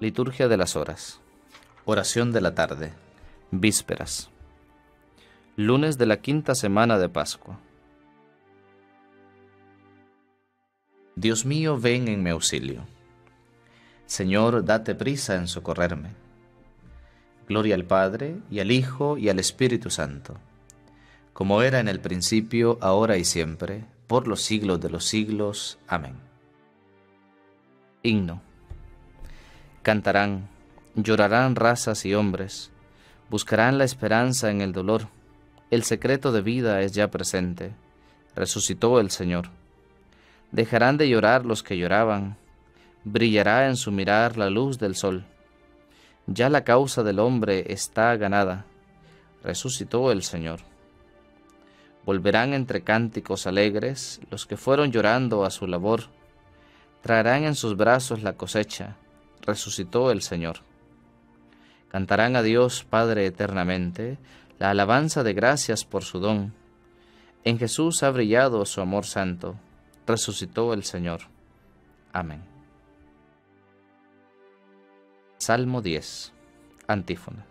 Liturgia de las Horas. Oración de la tarde. Vísperas. Lunes de la quinta semana de Pascua. Dios mío, ven en mi auxilio. Señor, date prisa en socorrerme. Gloria al Padre, y al Hijo, y al Espíritu Santo, como era en el principio, ahora y siempre, por los siglos de los siglos. Amén. Himno. Cantarán, llorarán razas y hombres, buscarán la esperanza en el dolor. El secreto de vida es ya presente. Resucitó el Señor. Dejarán de llorar los que lloraban. Brillará en su mirar la luz del sol. Ya la causa del hombre está ganada. Resucitó el Señor. Volverán entre cánticos alegres los que fueron llorando a su labor. Traerán en sus brazos la cosecha resucitó el Señor. Cantarán a Dios Padre eternamente la alabanza de gracias por su don. En Jesús ha brillado su amor santo, resucitó el Señor. Amén. Salmo 10. Antífona.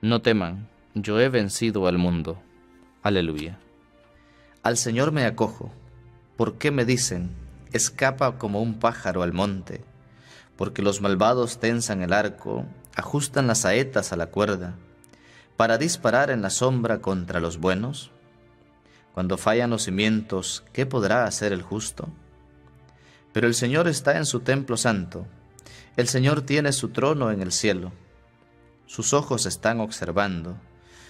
No teman, yo he vencido al mundo. Aleluya. Al Señor me acojo. ¿Por qué me dicen, escapa como un pájaro al monte? Porque los malvados tensan el arco, ajustan las saetas a la cuerda, para disparar en la sombra contra los buenos? Cuando fallan los cimientos, ¿qué podrá hacer el justo? Pero el Señor está en su templo santo, el Señor tiene su trono en el cielo, sus ojos están observando,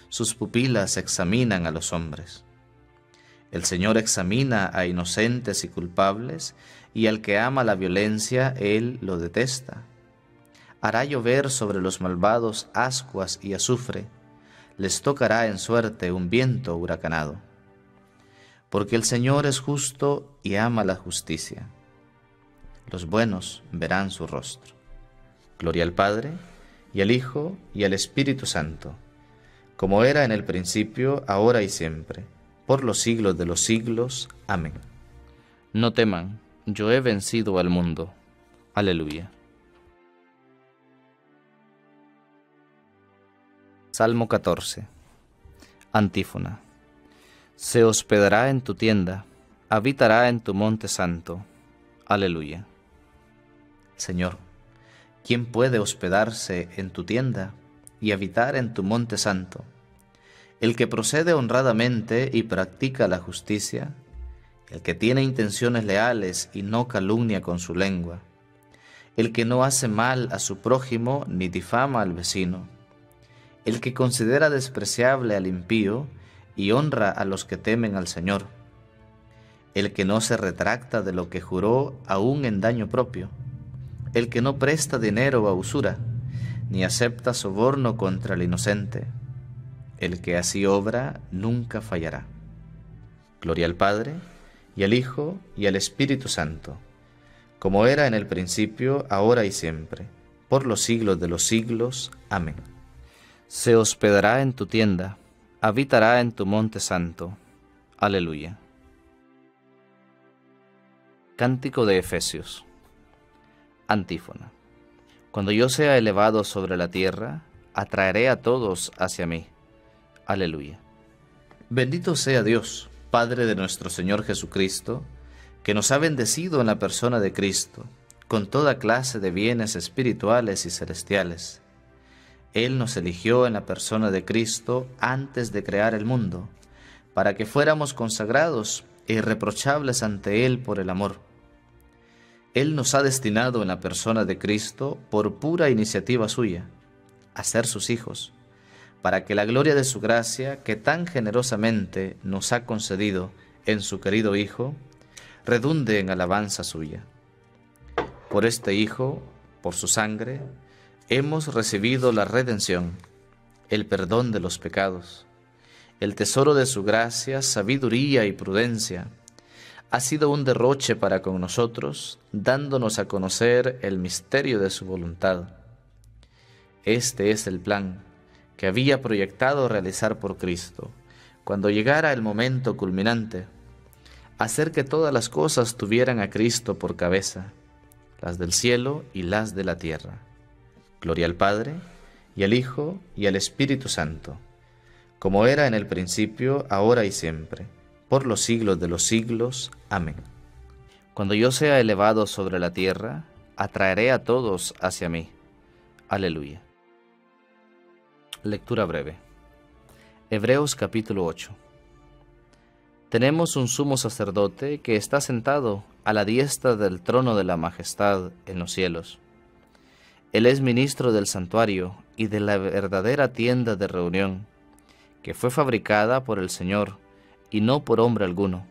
sus pupilas examinan a los hombres. El Señor examina a inocentes y culpables y al que ama la violencia, Él lo detesta. Hará llover sobre los malvados ascuas y azufre, les tocará en suerte un viento huracanado. Porque el Señor es justo y ama la justicia. Los buenos verán su rostro. Gloria al Padre, y al Hijo, y al Espíritu Santo, como era en el principio, ahora y siempre, por los siglos de los siglos. Amén. No teman yo he vencido al mundo. Aleluya. Salmo 14. Antífona. Se hospedará en tu tienda, habitará en tu monte santo. Aleluya. Señor, ¿quién puede hospedarse en tu tienda y habitar en tu monte santo? El que procede honradamente y practica la justicia, el que tiene intenciones leales y no calumnia con su lengua, el que no hace mal a su prójimo ni difama al vecino, el que considera despreciable al impío y honra a los que temen al Señor, el que no se retracta de lo que juró aún en daño propio, el que no presta dinero a usura, ni acepta soborno contra el inocente, el que así obra nunca fallará. Gloria al Padre, y al Hijo, y al Espíritu Santo, como era en el principio, ahora y siempre, por los siglos de los siglos. Amén. Se hospedará en tu tienda, habitará en tu monte santo. Aleluya. Cántico de Efesios. Antífona. Cuando yo sea elevado sobre la tierra, atraeré a todos hacia mí. Aleluya. Bendito sea Dios Padre de nuestro Señor Jesucristo, que nos ha bendecido en la persona de Cristo con toda clase de bienes espirituales y celestiales. Él nos eligió en la persona de Cristo antes de crear el mundo, para que fuéramos consagrados e irreprochables ante Él por el amor. Él nos ha destinado en la persona de Cristo, por pura iniciativa suya, a ser sus hijos para que la gloria de su gracia, que tan generosamente nos ha concedido en su querido Hijo, redunde en alabanza suya. Por este Hijo, por su sangre, hemos recibido la redención, el perdón de los pecados, el tesoro de su gracia, sabiduría y prudencia. Ha sido un derroche para con nosotros, dándonos a conocer el misterio de su voluntad. Este es el plan que había proyectado realizar por Cristo, cuando llegara el momento culminante, hacer que todas las cosas tuvieran a Cristo por cabeza, las del cielo y las de la tierra. Gloria al Padre, y al Hijo, y al Espíritu Santo, como era en el principio, ahora y siempre, por los siglos de los siglos. Amén. Cuando yo sea elevado sobre la tierra, atraeré a todos hacia mí. Aleluya. Lectura breve. Hebreos capítulo 8. Tenemos un sumo sacerdote que está sentado a la diestra del trono de la majestad en los cielos. Él es ministro del santuario y de la verdadera tienda de reunión, que fue fabricada por el Señor y no por hombre alguno.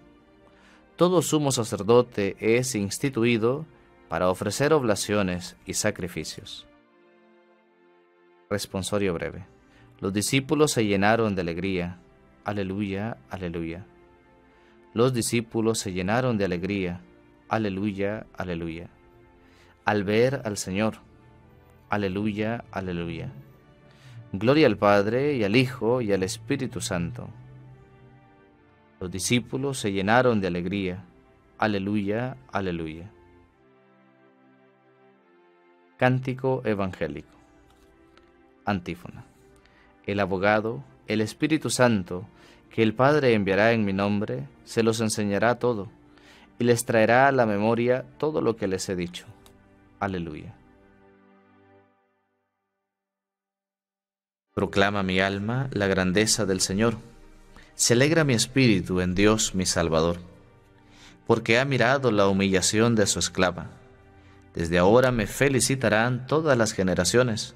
Todo sumo sacerdote es instituido para ofrecer oblaciones y sacrificios. Responsorio breve. Los discípulos se llenaron de alegría. Aleluya, aleluya. Los discípulos se llenaron de alegría. Aleluya, aleluya. Al ver al Señor. Aleluya, aleluya. Gloria al Padre y al Hijo y al Espíritu Santo. Los discípulos se llenaron de alegría. Aleluya, aleluya. Cántico Evangélico. Antífona. El abogado, el Espíritu Santo, que el Padre enviará en mi nombre, se los enseñará todo, y les traerá a la memoria todo lo que les he dicho. Aleluya. Proclama mi alma la grandeza del Señor. Se alegra mi espíritu en Dios mi Salvador, porque ha mirado la humillación de su esclava. Desde ahora me felicitarán todas las generaciones,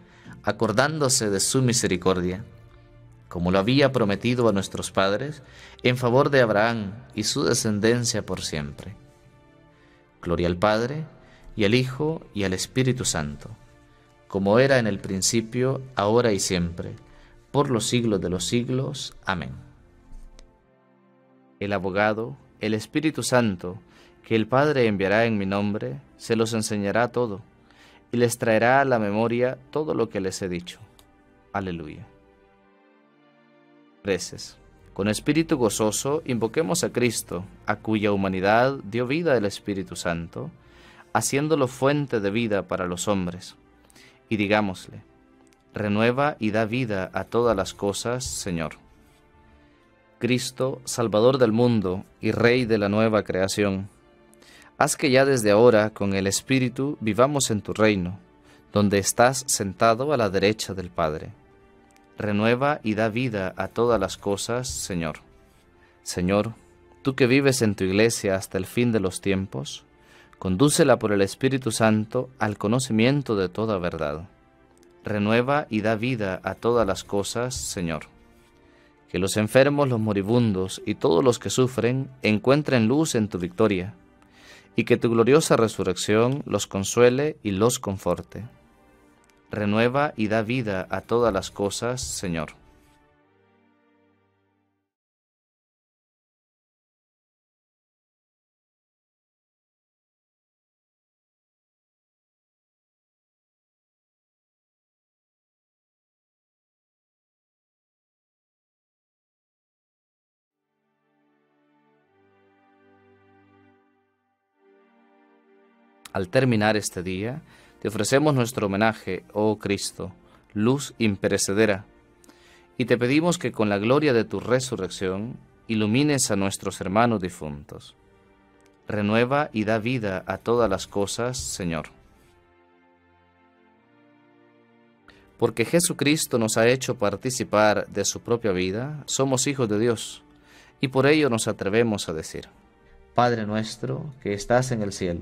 acordándose de su misericordia como lo había prometido a nuestros padres, en favor de Abraham y su descendencia por siempre. Gloria al Padre, y al Hijo, y al Espíritu Santo, como era en el principio, ahora y siempre, por los siglos de los siglos. Amén. El abogado, el Espíritu Santo, que el Padre enviará en mi nombre, se los enseñará todo, y les traerá a la memoria todo lo que les he dicho. Aleluya. Preces. Con espíritu gozoso invoquemos a Cristo, a cuya humanidad dio vida el Espíritu Santo, haciéndolo fuente de vida para los hombres. Y digámosle, renueva y da vida a todas las cosas, Señor. Cristo, Salvador del mundo y Rey de la nueva creación, haz que ya desde ahora con el Espíritu vivamos en tu reino, donde estás sentado a la derecha del Padre renueva y da vida a todas las cosas, Señor. Señor, tú que vives en tu iglesia hasta el fin de los tiempos, condúcela por el Espíritu Santo al conocimiento de toda verdad. Renueva y da vida a todas las cosas, Señor. Que los enfermos, los moribundos y todos los que sufren encuentren luz en tu victoria, y que tu gloriosa resurrección los consuele y los conforte renueva y da vida a todas las cosas, Señor. Al terminar este día, te ofrecemos nuestro homenaje, oh Cristo, luz imperecedera, y te pedimos que con la gloria de tu resurrección ilumines a nuestros hermanos difuntos. Renueva y da vida a todas las cosas, Señor. Porque Jesucristo nos ha hecho participar de su propia vida, somos hijos de Dios, y por ello nos atrevemos a decir, Padre nuestro que estás en el cielo,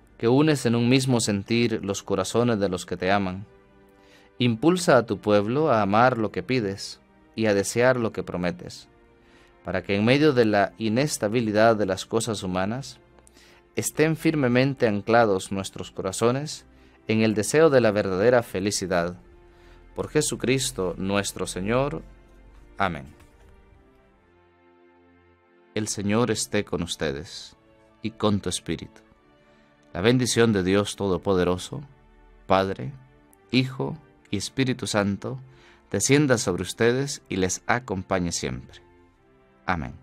que unes en un mismo sentir los corazones de los que te aman, impulsa a tu pueblo a amar lo que pides y a desear lo que prometes, para que en medio de la inestabilidad de las cosas humanas, estén firmemente anclados nuestros corazones en el deseo de la verdadera felicidad. Por Jesucristo nuestro Señor. Amén. El Señor esté con ustedes y con tu espíritu. La bendición de Dios Todopoderoso, Padre, Hijo y Espíritu Santo, descienda sobre ustedes y les acompañe siempre. Amén.